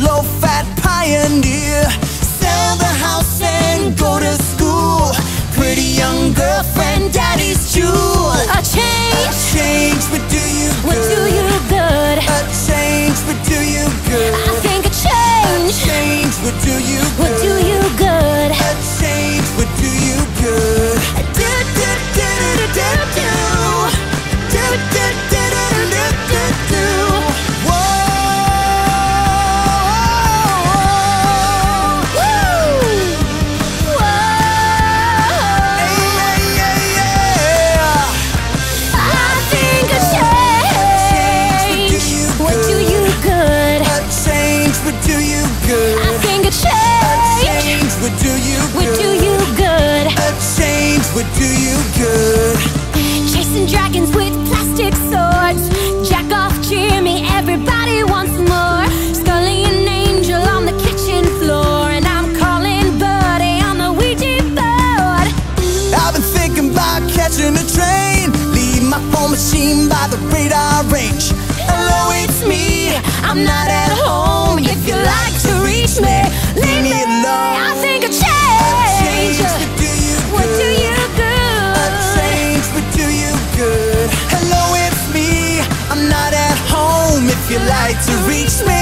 low fat pioneer. Sell the house and go to school. do you good. I think a change, a change would do you would good. do you good. A change would do you good. Chasing dragons with plastic swords, jack off, cheer me, everybody wants more. Scully and Angel on the kitchen floor, and I'm calling Buddy on the Ouija board. I've been thinking about catching a train, leave my phone machine by the radar range. Hello, it's me. I'm not. You like to reach me.